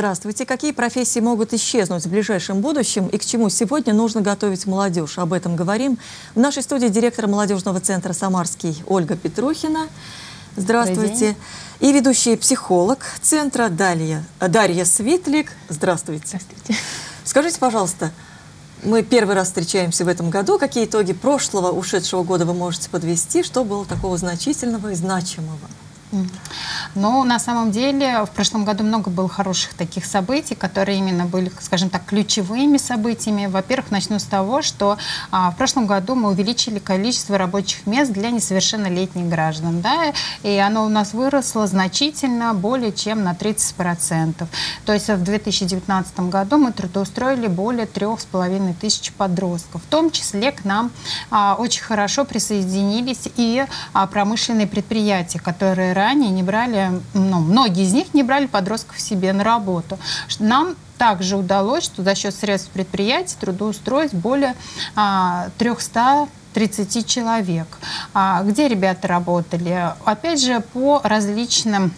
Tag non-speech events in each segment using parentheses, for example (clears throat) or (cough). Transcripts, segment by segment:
Здравствуйте. Какие профессии могут исчезнуть в ближайшем будущем и к чему сегодня нужно готовить молодежь? Об этом говорим. В нашей студии директор молодежного центра «Самарский» Ольга Петрухина. Здравствуйте. И ведущий психолог центра Дарья, Дарья Светлик. Здравствуйте. Здравствуйте. Скажите, пожалуйста, мы первый раз встречаемся в этом году. Какие итоги прошлого, ушедшего года вы можете подвести? Что было такого значительного и значимого? Но на самом деле в прошлом году много было хороших таких событий, которые именно были, скажем так, ключевыми событиями. Во-первых, начну с того, что а, в прошлом году мы увеличили количество рабочих мест для несовершеннолетних граждан. Да? И оно у нас выросло значительно, более чем на 30%. То есть в 2019 году мы трудоустроили более трех с половиной тысяч подростков. В том числе к нам а, очень хорошо присоединились и а, промышленные предприятия, которые ранее не брали, ну, многие из них не брали подростков себе на работу. Нам также удалось, что за счет средств предприятий трудоустроить более а, 300 30 человек. А, где ребята работали? Опять же, по различным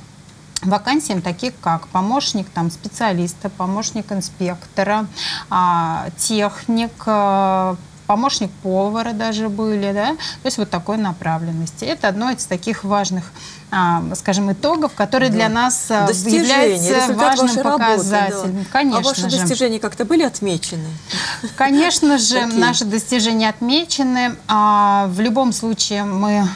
вакансиям, таких как помощник там, специалиста, помощник инспектора, а, техник, а, помощник повара даже были, да, то есть вот такой направленности. Это одно из таких важных а, скажем, итогов, которые да. для нас а, являются важным показателем. да. Конечно а ваши же. достижения как-то были отмечены? Конечно же, Какие? наши достижения отмечены. А, в любом случае мы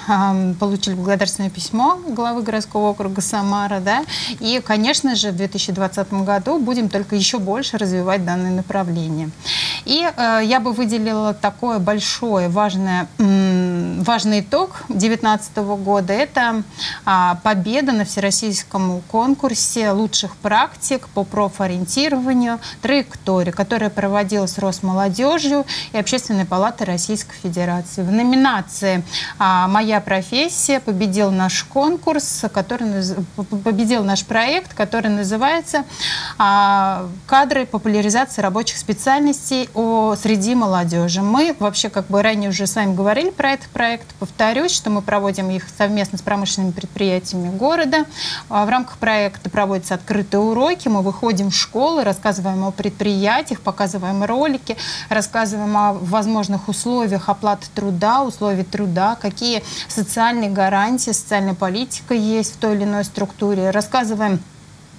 получили благодарственное письмо главы городского округа Самара, да, и, конечно же, в 2020 году будем только еще больше развивать данное направление. И я бы выделила такое большое, важное, важный итог 2019 года. Это а, победа на всероссийском конкурсе лучших практик по профориентированию траектории, которая проводилась Росмолодежью и Общественной палатой Российской Федерации. В номинации а, «Моя профессия» победил наш конкурс, который победил наш проект, который называется а, «Кадры популяризации рабочих специальностей среди молодежи». Мы вообще, как бы ранее уже с вами говорили про этот проект, повторюсь, что мы проводим их совместно с промышленными предприятиями города. А, в рамках проекта проводятся открытые уроки, мы выходим в школы, рассказываем о предприятиях, показываем ролики, рассказываем о возможных условиях оплаты труда, условий труда, какие социальные гарантии, социальная политика есть в той или иной структуре, рассказываем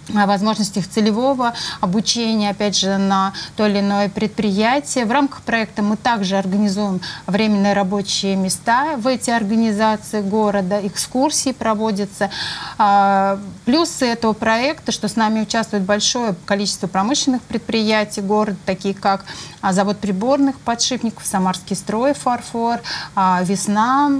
возможностях целевого обучения, опять же, на то или иное предприятие. В рамках проекта мы также организуем временные рабочие места в эти организации города, экскурсии проводятся. А, плюсы этого проекта, что с нами участвует большое количество промышленных предприятий города, такие как а, завод приборных подшипников, Самарский строй, фарфор, а, Весна,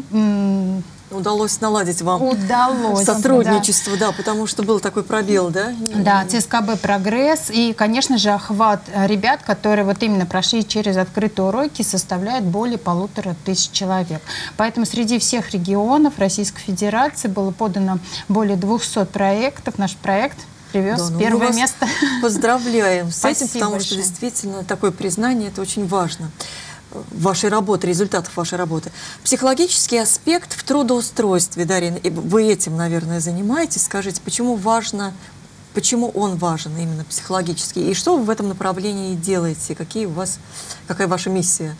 Удалось наладить вам Удалось, сотрудничество, да. да, потому что был такой пробел, да? Да, ЦСКБ «Прогресс» и, конечно же, охват ребят, которые вот именно прошли через открытые уроки, составляет более полутора тысяч человек. Поэтому среди всех регионов Российской Федерации было подано более 200 проектов. Наш проект привез да, ну первое место. Поздравляем с этим, потому большое. что действительно такое признание, это очень важно вашей работы, результатов вашей работы. Психологический аспект в трудоустройстве, Дарья, и вы этим, наверное, занимаетесь. Скажите, почему важно, почему он важен именно психологически, и что вы в этом направлении делаете, какие у вас, какая ваша миссия?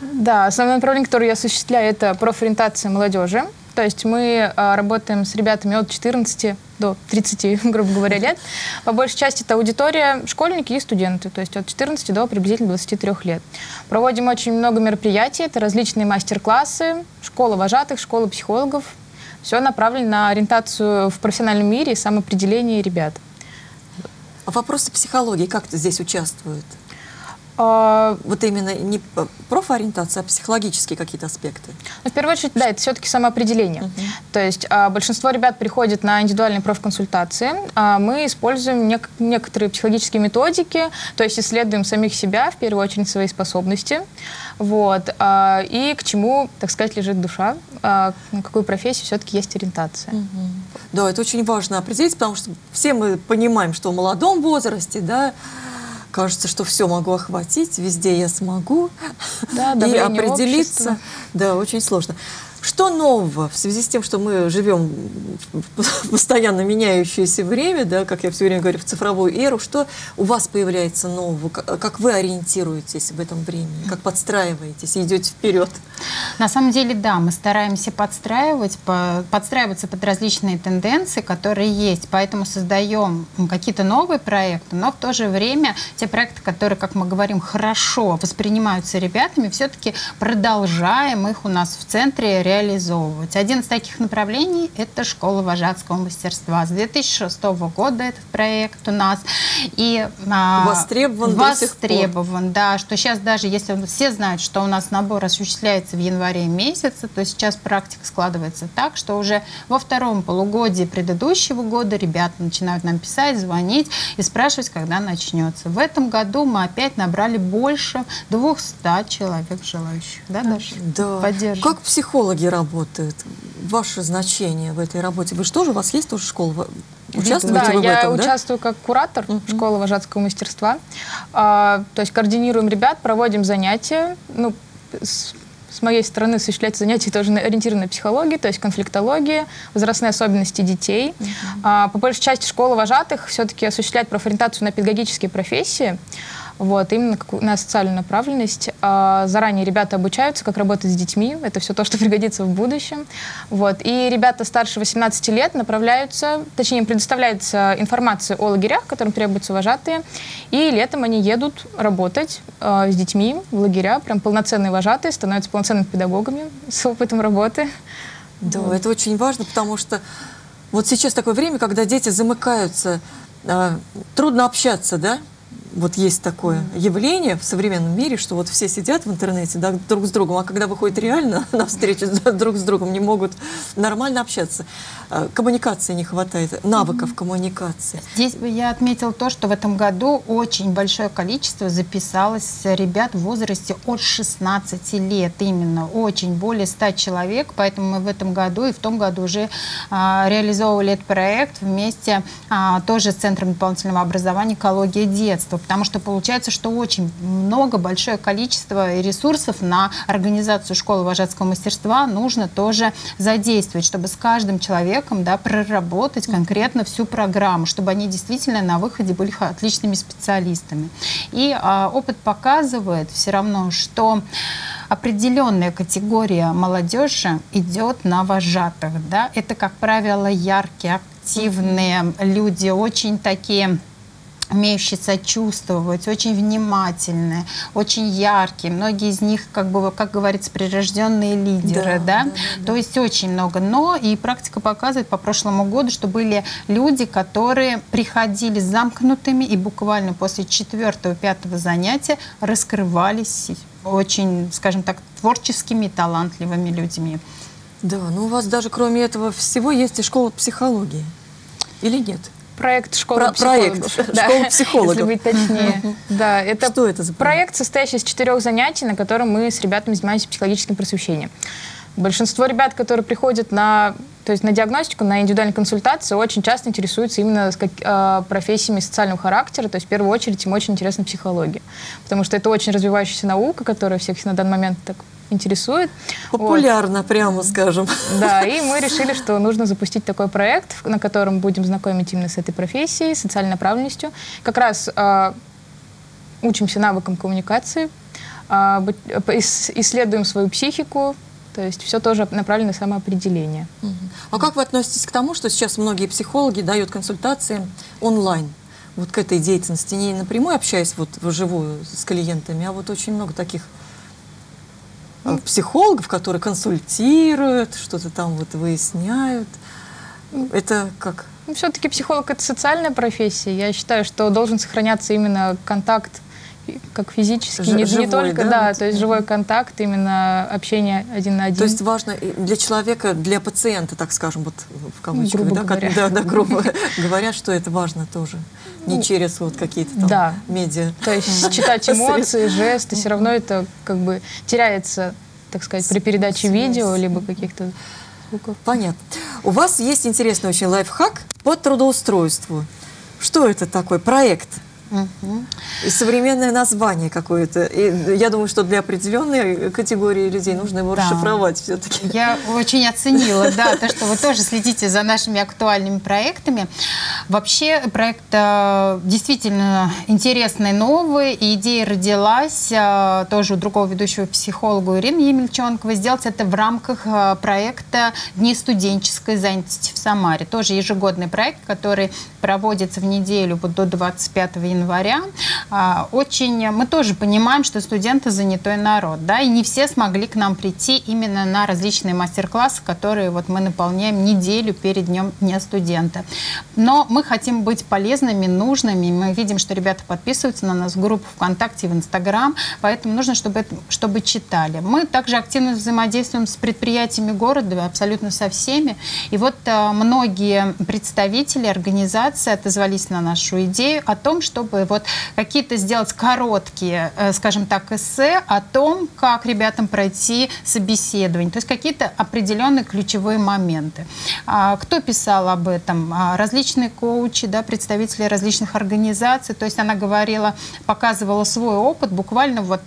Да, основное направление, которое я осуществляю, это профориентация молодежи. То есть мы а, работаем с ребятами от 14 до 30, (laughs) грубо говоря, лет. По большей части это аудитория школьники и студенты, то есть от 14 до приблизительно 23 лет. Проводим очень много мероприятий, это различные мастер-классы, школа вожатых, школа психологов. Все направлено на ориентацию в профессиональном мире и самоопределение ребят. А вопросы психологии как здесь участвуют? А, вот именно не профориентация, а психологические какие-то аспекты? Ну, в первую очередь, да, это все-таки самоопределение. Uh -huh. То есть а, большинство ребят приходят на индивидуальные профконсультации. А мы используем нек некоторые психологические методики, то есть исследуем самих себя, в первую очередь свои способности. Вот. А, и к чему, так сказать, лежит душа, а, на какую профессию все-таки есть ориентация. Uh -huh. Да, это очень важно определить, потому что все мы понимаем, что в молодом возрасте, да, кажется, что все могу охватить, везде я смогу да, (laughs) и определиться. Общества. Да, очень сложно. Что нового в связи с тем, что мы живем в постоянно меняющееся время, да, как я все время говорю, в цифровую эру, что у вас появляется нового, как вы ориентируетесь в этом времени, как подстраиваетесь, идете вперед? На самом деле, да, мы стараемся подстраивать, подстраиваться под различные тенденции, которые есть, поэтому создаем какие-то новые проекты, но в то же время те проекты, которые, как мы говорим, хорошо воспринимаются ребятами, все-таки продолжаем их у нас в центре реализовывать. Один из таких направлений – это школа вожатского мастерства. С 2006 года этот проект у нас. И, а, востребован Востребован, да. Что сейчас даже, если все знают, что у нас набор осуществляется в январе месяце, то сейчас практика складывается так, что уже во втором полугодии предыдущего года ребята начинают нам писать, звонить и спрашивать, когда начнется. В этом году мы опять набрали больше 200 человек желающих. Да, Даша? Да. Как психологи работают? Ваше значение в этой работе? Вы что же, у вас есть тоже школа? Участвуете да, вы в я этом, участвую как куратор uh -huh. школы вожатского мастерства. А, то есть координируем ребят, проводим занятия. Ну, с, с моей стороны осуществляются занятия тоже ориентированы на психологию, то есть конфликтологии, возрастные особенности детей. Uh -huh. а, по большей части школа вожатых все-таки осуществляет профориентацию на педагогические профессии вот, именно на социальную направленность. А, заранее ребята обучаются, как работать с детьми, это все то, что (laughs) пригодится в будущем. Вот, и ребята старше 18 лет направляются, точнее, им предоставляется информация о лагерях, которым требуются вожатые, и летом они едут работать э, с детьми в лагеря, прям полноценные вожатые, становятся полноценными педагогами с опытом работы. Да, вот. это очень важно, потому что вот сейчас такое время, когда дети замыкаются, э, трудно общаться, да, вот есть такое явление в современном мире, что вот все сидят в интернете да, друг с другом, а когда выходят реально (laughs) на встречу (laughs) друг с другом, не могут нормально общаться. А, коммуникации не хватает, навыков mm-hmm. коммуникации. Здесь бы я отметила то, что в этом году очень большое количество записалось ребят в возрасте от 16 лет именно, очень, более 100 человек, поэтому мы в этом году и в том году уже а, реализовывали этот проект вместе а, тоже с Центром дополнительного образования «Экология детства», потому что получается, что очень много, большое количество ресурсов на организацию школы вожатского мастерства нужно тоже задействовать, чтобы с каждым человеком да, проработать конкретно всю программу, чтобы они действительно на выходе были отличными специалистами. И а, опыт показывает все равно, что определенная категория молодежи идет на вожатых. Да? Это, как правило, яркие, активные люди, очень такие умеющие сочувствовать, очень внимательные, очень яркие. Многие из них, как бы, как говорится, прирожденные лидеры, да, да? да, да то есть очень много. Но и практика показывает по прошлому году, что были люди, которые приходили замкнутыми и буквально после четвертого-пятого занятия раскрывались очень, скажем так, творческими, талантливыми людьми. Да, но ну у вас даже кроме этого всего есть и школа психологии. Или нет? Проект школы Про психологов. Проект (laughs) да, школы психологов. Если быть точнее. Да, это, Что это за проект? проект, состоящий из четырех занятий, на котором мы с ребятами занимаемся психологическим просвещением. Большинство ребят, которые приходят на, то есть на диагностику, на индивидуальные консультации, очень часто интересуются именно как, э, профессиями социального характера. То есть в первую очередь им очень интересна психология. Потому что это очень развивающаяся наука, которая всех на данный момент так интересует. Популярно, вот. прямо скажем. Да, и мы решили, что нужно запустить такой проект, на котором будем знакомить именно с этой профессией, социальной направленностью. Как раз э, учимся навыкам коммуникации, э, исследуем свою психику, то есть все тоже направлено на самоопределение. А как вы относитесь к тому, что сейчас многие психологи дают консультации онлайн? Вот к этой деятельности, не напрямую общаясь вот вживую с клиентами, а вот очень много таких психологов, которые консультируют, что-то там вот выясняют. Это как? Все-таки психолог это социальная профессия. Я считаю, что должен сохраняться именно контакт как физически, Ж, не, живой, не только, да, да то есть живой контакт, именно общение один на один. То есть важно для человека, для пациента, так скажем, вот в кавычках, грубо да, говоря. Как, да, да, грубо (laughs) говорят, что это важно тоже, не ну, через вот какие-то там да. медиа. То есть (laughs) читать эмоции, жесты, все равно это как бы теряется, так сказать, при передаче видео, либо каких-то звуков. Понятно. У вас есть интересный очень лайфхак по трудоустройству. Что это такой проект? Угу. И современное название какое-то. И я думаю, что для определенной категории людей нужно его да. расшифровать все-таки. Я очень оценила, да, то, что вы тоже следите за нашими актуальными проектами. Вообще проект э, действительно интересный, новый. И идея родилась э, тоже у другого ведущего психолога Ирины Емельчонковой. Сделать это в рамках э, проекта Дни студенческой занятости в Самаре. Тоже ежегодный проект, который проводится в неделю вот до 25 января. А, очень мы тоже понимаем, что студенты занятой народ, да, и не все смогли к нам прийти именно на различные мастер-классы, которые вот мы наполняем неделю перед днем Дня студента. Но мы хотим быть полезными, нужными. Мы видим, что ребята подписываются на нас в группу ВКонтакте в Инстаграм, поэтому нужно, чтобы, это, чтобы читали. Мы также активно взаимодействуем с предприятиями города, абсолютно со всеми. И вот а, многие представители организации отозвались на нашу идею о том, чтобы вот какие-то сделать короткие, э, скажем так, эссе о том, как ребятам пройти собеседование, то есть какие-то определенные ключевые моменты. А, кто писал об этом? А, различные коучи, да, представители различных организаций, то есть она говорила, показывала свой опыт буквально вот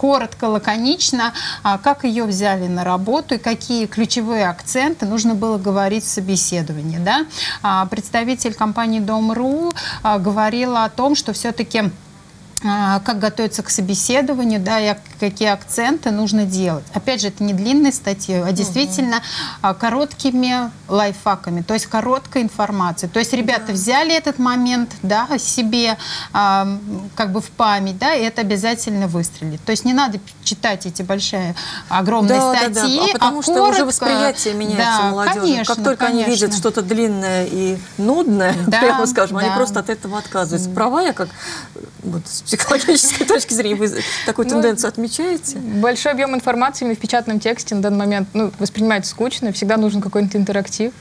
коротко, лаконично, а, как ее взяли на работу и какие ключевые акценты нужно было говорить в собеседовании. Да? А, представитель компании Дом.ру а, говорила о том, что все-таки как готовиться к собеседованию, да, и какие акценты нужно делать. Опять же, это не длинной статьей, а действительно угу. короткими лайфхаками, то есть короткой информацией. То есть ребята да. взяли этот момент да, себе а, как бы в память, да, и это обязательно выстрелит. То есть не надо читать эти большие, огромные да, статьи, да, да. А потому а что коротко, уже восприятие меняется да, молодежи. Конечно, как только конечно. они видят что-то длинное и нудное, (laughs) да, прямо скажем, да. они просто от этого отказываются. Права я как вот, психологической точки зрения вы такую ну, тенденцию отмечаете? Большой объем информации в печатном тексте на данный момент ну, воспринимается скучно, всегда нужен какой-нибудь интерактив.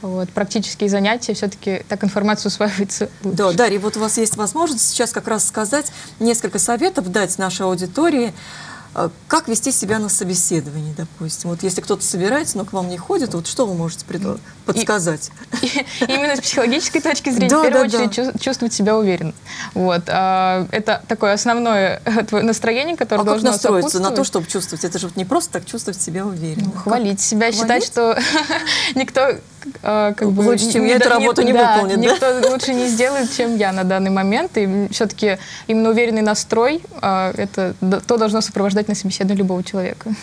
Вот, практические занятия, все-таки так информация усваивается лучше. Да, Дарья, вот у вас есть возможность сейчас как раз сказать несколько советов, дать нашей аудитории, как вести себя на собеседовании, допустим? Вот если кто-то собирается, но к вам не ходит, вот что вы можете подсказать? И, (laughs) и, именно с психологической точки зрения, да, в первую да, очередь, да. чувствовать себя уверенно. Вот. А, это такое основное (laughs) твое настроение, которое а должно как настроиться на то, чтобы чувствовать? Это же не просто так чувствовать себя уверенно. Ну, хвалить себя, хвалить? считать, что (laughs) никто а, как бы лучше, чем я эту работу не да, выполнит. Никто лучше не сделает, чем я на данный момент. И все-таки именно уверенный настрой а, это то должно сопровождать на собеседовании любого человека.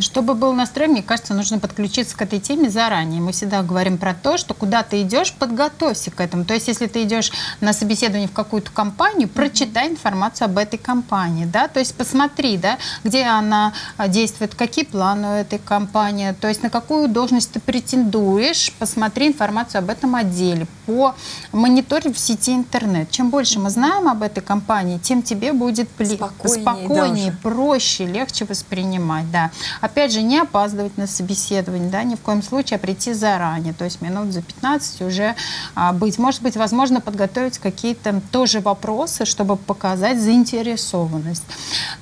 Чтобы был настрой, мне кажется, нужно подключиться к этой теме заранее. Мы всегда говорим про то, что куда ты идешь, подготовься к этому. То есть, если ты идешь на собеседование в какую-то компанию, прочитай информацию об этой компании, да, то есть посмотри, да, где она а, действует, какие планы у этой компании, то есть на какую должность ты претендуешь, посмотри информацию об этом отделе, по мониторе в сети интернет. Чем больше мы знаем об этой компании, тем тебе будет спокойнее, спокойнее проще, легче воспринимать, да. Опять же, не опаздывать на собеседование, да, ни в коем случае, а прийти заранее, то есть минут за 15 уже а, быть. Может быть, возможно, подготовить какие-то тоже вопросы, чтобы показать заинтересованность.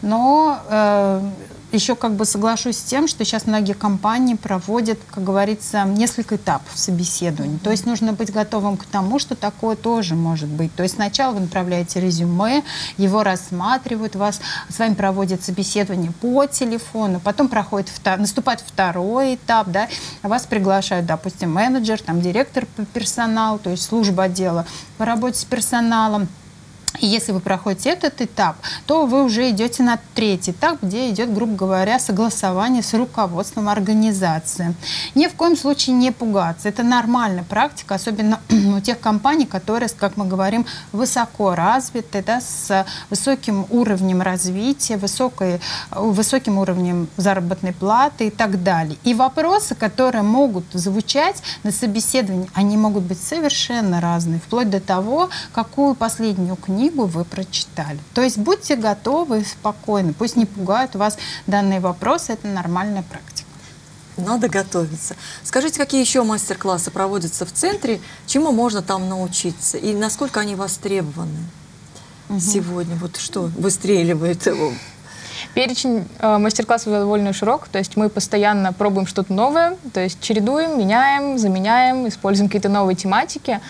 Но э, еще как бы соглашусь с тем, что сейчас многие компании проводят, как говорится, несколько этапов собеседования. То есть нужно быть готовым к тому, что такое тоже может быть. То есть сначала вы направляете резюме, его рассматривают, вас, с вами проводят собеседование по телефону, потом проходит, наступает второй этап, да, вас приглашают, допустим, менеджер, там, директор по персоналу, то есть служба отдела по работе с персоналом, если вы проходите этот этап, то вы уже идете на третий этап, где идет, грубо говоря, согласование с руководством организации. Ни в коем случае не пугаться. Это нормальная практика, особенно (clears throat) у тех компаний, которые, как мы говорим, высоко развиты, да, с высоким уровнем развития, высокой, высоким уровнем заработной платы и так далее. И вопросы, которые могут звучать на собеседовании, они могут быть совершенно разные, вплоть до того, какую последнюю книгу книгу вы прочитали. То есть будьте готовы и спокойны. Пусть не пугают вас данные вопросы, это нормальная практика. Надо готовиться. Скажите, какие еще мастер-классы проводятся в центре, чему можно там научиться и насколько они востребованы угу. сегодня? Вот что выстреливает Перечень э, мастер-классов довольно широк, то есть мы постоянно пробуем что-то новое, то есть чередуем, меняем, заменяем, используем какие-то новые тематики.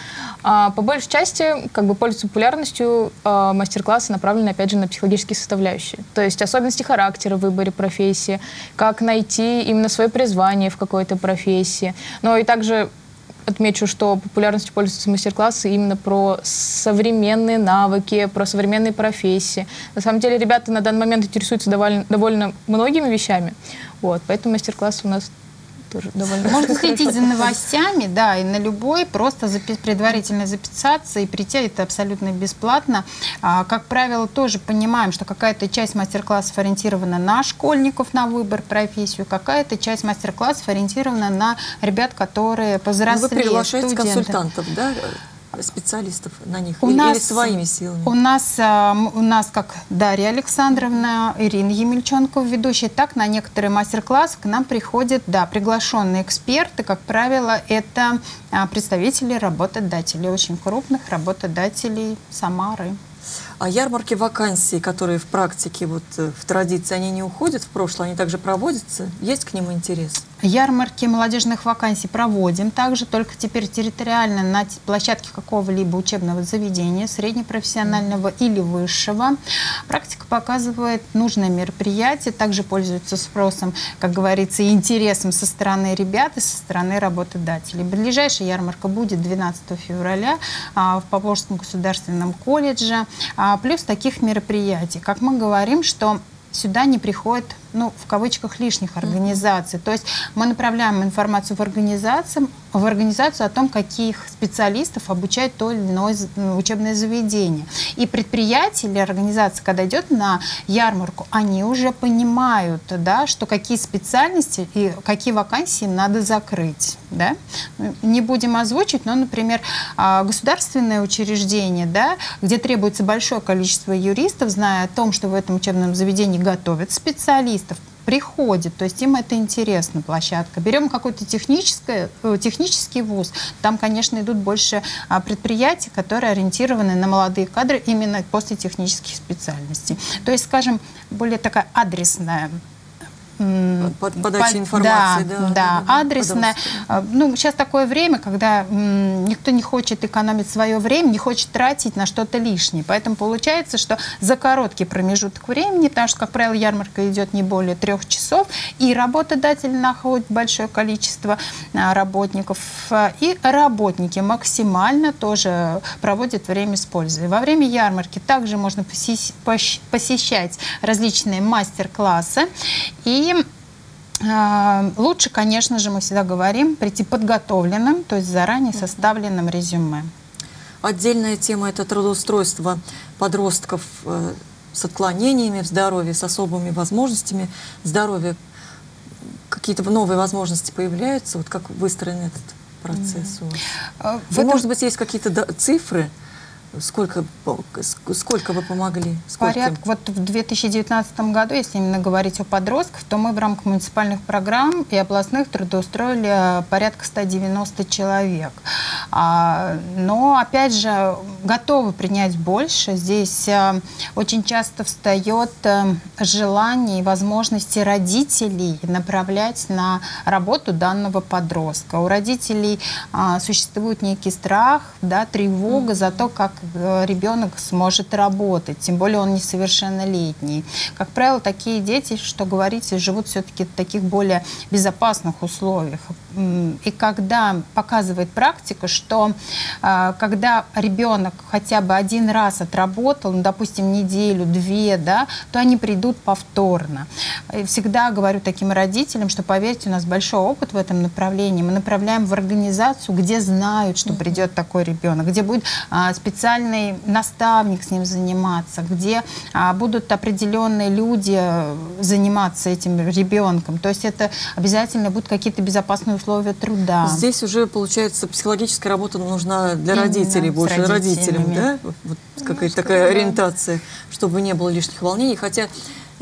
А, по большей части, как бы пользуются популярностью э, мастер-классы, направленные, опять же, на психологические составляющие. То есть особенности характера в выборе профессии, как найти именно свое призвание в какой-то профессии. Но и также отмечу, что популярностью пользуются мастер-классы именно про современные навыки, про современные профессии. На самом деле ребята на данный момент интересуются довольно, довольно многими вещами, вот, поэтому мастер-классы у нас тоже довольно Можно следить за новостями, да, и на любой, просто запи предварительно записаться и прийти, это абсолютно бесплатно. А, как правило, тоже понимаем, что какая-то часть мастер-классов ориентирована на школьников, на выбор профессию, какая-то часть мастер-классов ориентирована на ребят, которые повзрослее, Вы приглашаете студенты. консультантов, да? Специалистов на них у или, нас, или своими силами? У нас, а, у нас как Дарья Александровна, Ирина Емельченко, ведущая, так на некоторые мастер-классы к нам приходят да, приглашенные эксперты. Как правило, это а, представители работодателей, очень крупных работодателей Самары. А ярмарки вакансий, которые в практике, вот э, в традиции, они не уходят в прошлое, они также проводятся? Есть к ним интерес? Ярмарки молодежных вакансий проводим также, только теперь территориально на площадке какого-либо учебного заведения, среднепрофессионального mm. или высшего. Практика показывает нужное мероприятие, также пользуется спросом, как говорится, интересом со стороны ребят и со стороны работодателей. Ближайшая ярмарка будет 12 февраля а, в Поволжском государственном колледже. А, плюс таких мероприятий, как мы говорим, что сюда не приходят ну, в кавычках, лишних организаций. То есть мы направляем информацию в организацию, в организацию о том, каких специалистов обучает то или иное учебное заведение. И предприятие или организация, когда идет на ярмарку, они уже понимают, да, что какие специальности и какие вакансии надо закрыть. Да? Не будем озвучить, но, например, а, государственное учреждение, да, где требуется большое количество юристов, зная о том, что в этом учебном заведении готовят специалистов, специалистов приходит, то есть им это интересно, площадка. Берем какой-то технический, э, технический вуз, там, конечно, идут больше а, предприятия, которые ориентированы на молодые кадры именно после технических специальностей. То есть, скажем, более такая адресная под, подача информации, да, да, да, да адресная. А, ну, сейчас такое время, когда никто не хочет экономить свое время, не хочет тратить на что-то лишнее. Поэтому получается, что за короткий промежуток времени, потому что, как правило, ярмарка идет не более трех часов, и работодатель находит большое количество а, работников, а, и работники максимально тоже проводят время с пользой. Во время ярмарки также можно посещать различные мастер-классы и а, лучше, конечно же, мы всегда говорим, прийти подготовленным, то есть заранее составленным резюме. Отдельная тема – это трудоустройство подростков э, с отклонениями в здоровье, с особыми возможностями здоровья. Какие-то новые возможности появляются? Вот как выстроен этот процесс у вас? А, в этом... Может быть, есть какие-то цифры? Сколько, сколько вы помогли? Сколько? Порядка, вот в 2019 году, если именно говорить о подростках, то мы в рамках муниципальных программ и областных трудоустроили э, порядка 190 человек. А, но, опять же, готовы принять больше. Здесь а, очень часто встает а, желание и возможности родителей направлять на работу данного подростка. У родителей а, существует некий страх, да, тревога mm -hmm. за то, как Э, ребенок сможет работать, тем более он несовершеннолетний. Как правило, такие дети, что говорите, живут все-таки в таких более безопасных условиях. И когда показывает практика, что э, когда ребенок хотя бы один раз отработал, ну, допустим, неделю, две, да, то они придут повторно. И всегда говорю таким родителям, что, поверьте, у нас большой опыт в этом направлении. Мы направляем в организацию, где знают, что придет такой ребенок, где будет а, специальный наставник с ним заниматься, где а, будут определенные люди э, заниматься этим ребенком. То есть это обязательно будут какие-то безопасные условия труда. Здесь уже, получается, психологическая работа нужна для Именно родителей, больше родителям, да? Вот какая-то такая ориентация, чтобы не было лишних волнений. Хотя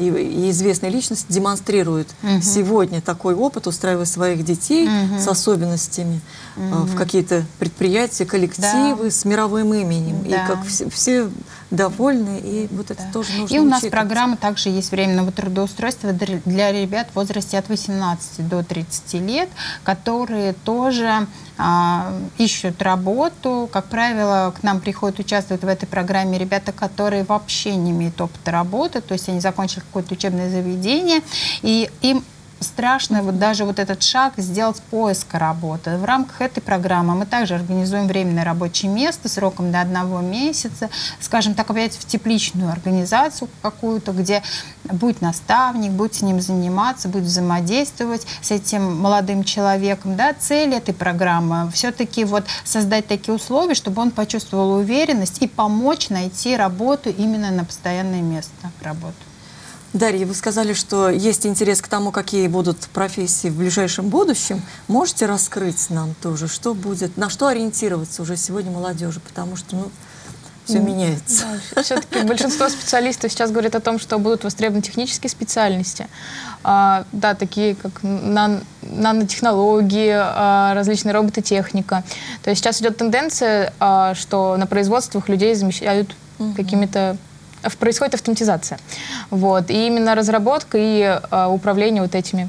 и, и известные личности демонстрируют угу. сегодня такой опыт, устраивая своих детей угу. с особенностями угу. в какие-то предприятия, коллективы да. с мировым именем. Да. И как все, все довольны, и вот это да. тоже нужно И у нас программа также есть временного трудоустройства для ребят в возрасте от 18 до 30 лет, которые тоже а, ищут работу. Как правило, к нам приходят участвовать в этой программе ребята, которые вообще не имеют опыта работы, то есть они закончили какое-то учебное заведение, и им страшно вот даже вот этот шаг сделать поиска работы. В рамках этой программы мы также организуем временное рабочее место сроком до одного месяца, скажем так, опять в тепличную организацию какую-то, где будет наставник, будет с ним заниматься, будет взаимодействовать с этим молодым человеком. Да? Цель этой программы все-таки вот создать такие условия, чтобы он почувствовал уверенность и помочь найти работу именно на постоянное место работы. Дарья, вы сказали, что есть интерес к тому, какие будут профессии в ближайшем будущем. Можете раскрыть нам тоже, что будет, на что ориентироваться уже сегодня молодежи, потому что ну, все меняется. Да, Все-таки большинство специалистов сейчас говорят о том, что будут востребованы технические специальности. А, да, такие как нан нанотехнологии, а, различные робототехника. То есть сейчас идет тенденция, а, что на производствах людей замещают угу. какими-то происходит автоматизация. Вот. И именно разработка и э, управление вот этими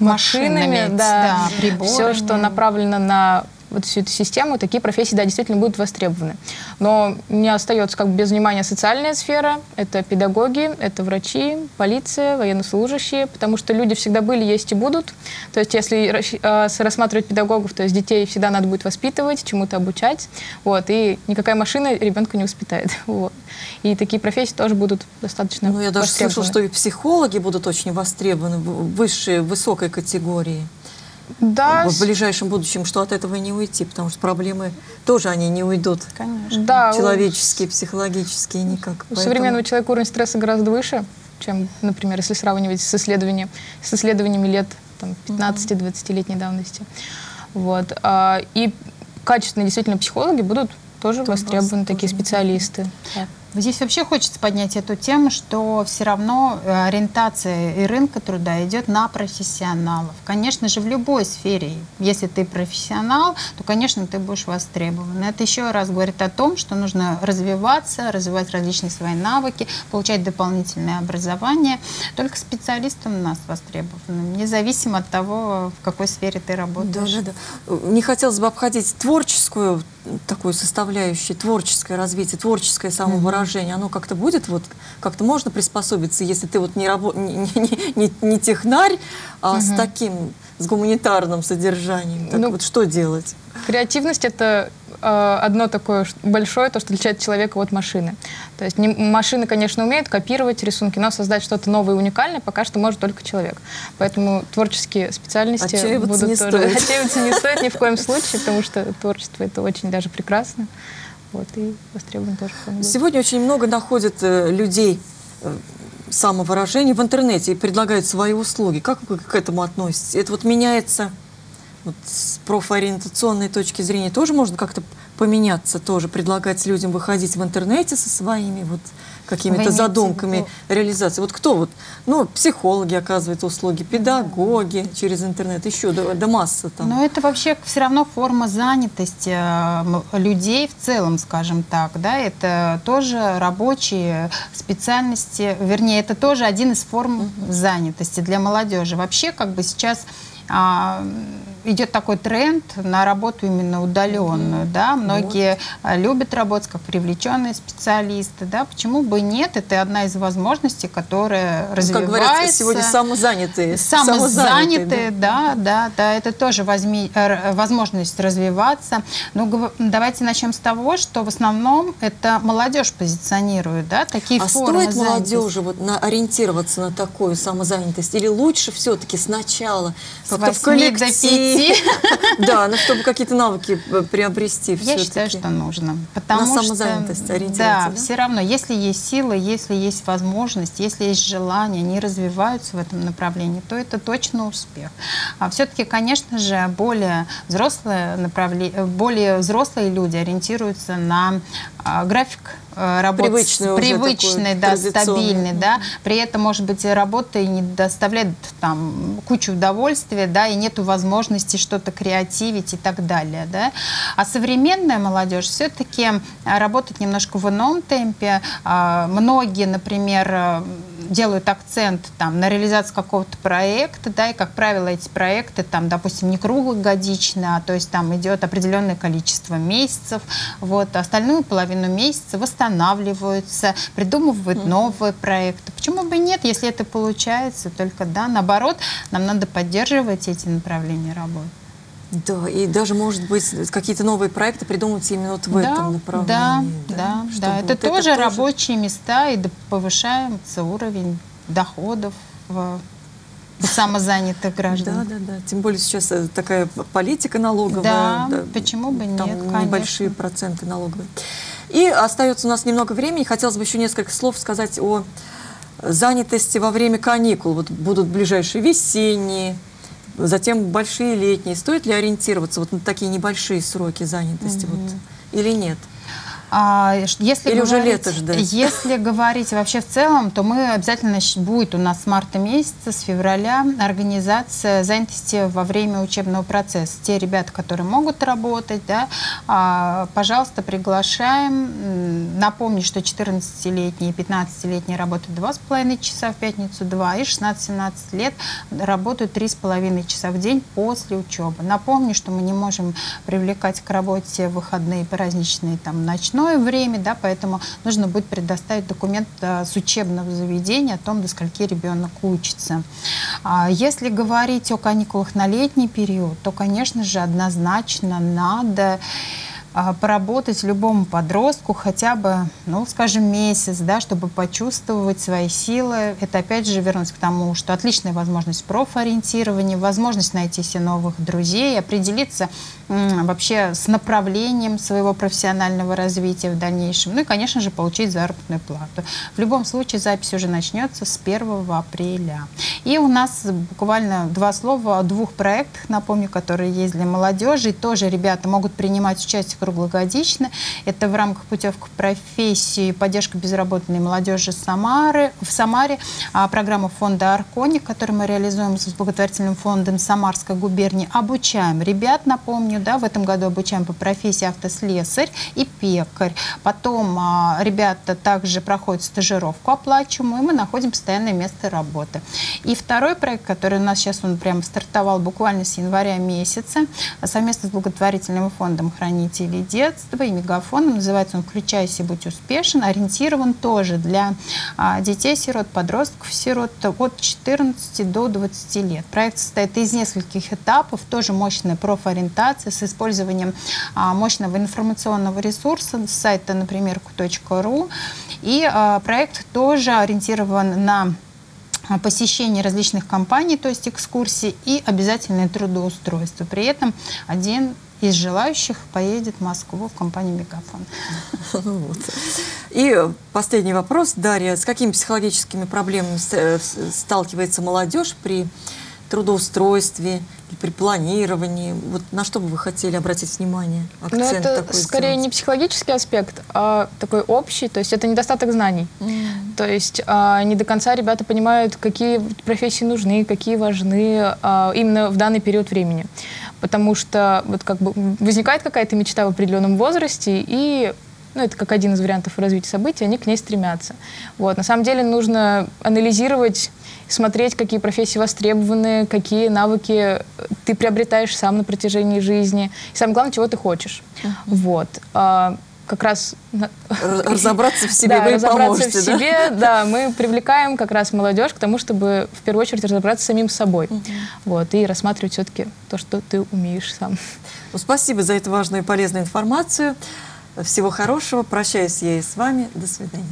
машинами, машинами да, да, все, что направлено на вот всю эту систему, такие профессии, да, действительно будут востребованы. Но не остается как бы без внимания социальная сфера, это педагоги, это врачи, полиция, военнослужащие, потому что люди всегда были, есть и будут. То есть если э, рассматривать педагогов, то есть детей всегда надо будет воспитывать, чему-то обучать, вот, и никакая машина ребенка не воспитает. (laughs) Вот. И такие профессии тоже будут достаточно Ну, я даже слышала, что и психологи будут очень востребованы, высшие, высокой категории да. в ближайшем будущем, что от этого не уйти, потому что проблемы тоже они не уйдут. Конечно. Да, Человеческие, психологические никак. У Поэтому... современного человека уровень стресса гораздо выше, чем, например, если сравнивать с, исследованием, с исследованиями лет 15-20-летней давности. Вот. А, и качественные действительно психологи будут тоже востребованы, такие специалисты. Да. Здесь вообще хочется поднять эту тему, что все равно э, ориентация и рынка труда идет на профессионалов. Конечно же, в любой сфере, если ты профессионал, то, конечно, ты будешь востребован. Это еще раз говорит о том, что нужно развиваться, развивать различные свои навыки, получать дополнительное образование. Только специалистам у нас востребованы, независимо от того, в какой сфере ты работаешь. Да, да, да. Не хотелось бы обходить творческую такую составляющую, творческое развитие, творческое самовыражение выражение, оно как-то будет, вот как-то можно приспособиться, если ты вот не, рабо не, не, не, не технарь, а угу. с таким, с гуманитарным содержанием. Так ну, вот что делать? Креативность — это э, одно такое большое, то, что отличает человека от машины. То есть не, машины, конечно, умеют копировать рисунки, но создать что-то новое и уникальное пока что может только человек. Поэтому творческие специальности Отчаиваться будут не тоже... Стоит. (laughs) Отчаиваться не стоит ни в коем (laughs) случае, потому что творчество — это очень даже прекрасно. Вот, и востребован тоже. Сегодня очень много находят э, людей э, самовыражений в интернете и предлагают свои услуги. Как вы к этому относитесь? Это вот меняется вот, с профориентационной точки зрения тоже можно как-то поменяться, тоже предлагать людям выходить в интернете со своими вот какими-то задумками реализации. Вот кто вот? Ну, психологи оказывают услуги, педагоги через интернет, еще да, да масса там. Но это вообще все равно форма занятости э, людей в целом, скажем так, да, это тоже рабочие специальности, вернее, это тоже один из форм занятости для молодежи. Вообще, как бы сейчас а, идет такой тренд на работу именно удаленную, да, многие вот. любят работать как привлеченные специалисты, да, почему бы нет, это одна из возможностей, которая ну, развивается. Как говорят, сегодня самозанятые. Самозанятые, да, да, да, да, это тоже возьми, э, возможность развиваться. Ну, давайте начнем с того, что в основном это молодежь позиционирует, да, такие а формы стоит молодежи вот на, ориентироваться на такую самозанятость или лучше все-таки сначала как-то в коллектив, (laughs) Да, ну чтобы какие-то навыки э, приобрести. Я считаю, что нужно. Потому На самозанятость что, да, все равно, если есть сила, если есть возможность, если есть желание, они развиваются в этом направлении, то это точно успех. А все-таки, конечно же, более взрослые, направление, более взрослые люди ориентируются на а, график работать привычный, привычный да, стабильный, да, при этом, может быть, работа и не доставляет там кучу удовольствия, да, и нету возможности что-то креативить и так далее, да. А современная молодежь все-таки работает немножко в ином темпе. А, многие, например, делают акцент там, на реализацию какого-то проекта, да, и, как правило, эти проекты, там, допустим, не круглогодичные, а то есть там идет определенное количество месяцев, вот, остальную половину месяца восстанавливаются, придумывают mm-hmm. новые проекты. Почему бы нет, если это получается, только, да, наоборот, нам надо поддерживать эти направления работы. Да, и даже, может быть, какие-то новые проекты придумать именно вот в да, этом направлении. Да, да, да. да. Это, вот тоже это рабочие тоже... места, и повышается уровень доходов в самозанятых граждан. Да, да, да. Тем более сейчас э, такая политика налоговая. Да, да почему бы там нет, конечно. небольшие проценты налоговые. И остается у нас немного времени. Хотелось бы еще несколько слов сказать о занятости во время каникул. Вот будут ближайшие весенние, затем большие летние. Стоит ли ориентироваться вот на такие небольшие сроки занятости угу. вот, или нет? А, если Или говорить, уже лето ждать? Если говорить вообще в целом, то мы обязательно будет у нас с марта месяца, с февраля организация занятости во время учебного процесса. Те ребята, которые могут работать, да, а, пожалуйста, приглашаем. Напомню, что 14-летние и 15-летние работают 2,5 часа в пятницу, 2, и 16-17 лет работают 3,5 часа в день после учебы. Напомню, что мы не можем привлекать к работе выходные, праздничные, там, ночные выходное время, да, поэтому нужно будет предоставить документ э, с учебного заведения о том, до скольки ребенок учится. А если говорить о каникулах на летний период, то, конечно же, однозначно надо поработать любому подростку хотя бы, ну, скажем, месяц, да, чтобы почувствовать свои силы. Это опять же вернусь к тому, что отличная возможность профориентирования, возможность найти себе новых друзей, определиться вообще с направлением своего профессионального развития в дальнейшем. Ну и, конечно же, получить заработную плату. В любом случае запись уже начнется с 1 апреля. И у нас буквально два слова о двух проектах, напомню, которые есть для молодежи. И тоже ребята могут принимать участие круглогодично. Это в рамках путевки в профессии поддержка безработной молодежи Самары, в Самаре, а, программа фонда «Арконик», которую мы реализуем с благотворительным фондом Самарской губернии. Обучаем ребят, напомню, да, в этом году обучаем по профессии автослесарь и пекарь. Потом а, ребята также проходят стажировку оплачиваемую, и мы находим постоянное место работы. И второй проект, который у нас сейчас он прямо стартовал буквально с января месяца, совместно с благотворительным фондом «Хранитель родителей детства и мегафоном. Называется он «Включайся, будь успешен». Ориентирован тоже для а, детей-сирот, подростков-сирот от 14 до 20 лет. Проект состоит из нескольких этапов. Тоже мощная профориентация с использованием а, мощного информационного ресурса с сайта, например, .ру. И а, проект тоже ориентирован на посещение различных компаний, то есть экскурсии и обязательное трудоустройство. При этом один из желающих поедет в Москву в компанию «Мегафон». Вот. И последний вопрос, Дарья. С какими психологическими проблемами э, сталкивается молодежь при трудоустройстве при планировании? Вот на что бы вы хотели обратить внимание? Ну, это скорее сделать? не психологический аспект, а такой общий. То есть это недостаток знаний. Mm. То есть а, не до конца ребята понимают, какие профессии нужны, какие важны а, именно в данный период времени потому что вот как бы возникает какая-то мечта в определенном возрасте, и ну, это как один из вариантов развития событий, они к ней стремятся. Вот. На самом деле нужно анализировать, смотреть, какие профессии востребованы, какие навыки ты приобретаешь сам на протяжении жизни. И самое главное, чего ты хочешь. Uh-huh. Вот. А, как раз... Разобраться (laughs) в себе да, вы разобраться поможете, в себе, да? мы привлекаем как раз молодежь к тому, чтобы в первую очередь разобраться с самим собой. Вот, и рассматривать все-таки то, что ты умеешь сам. Ну, спасибо за эту важную и полезную информацию. Всего хорошего. Прощаюсь я и с вами. До свидания.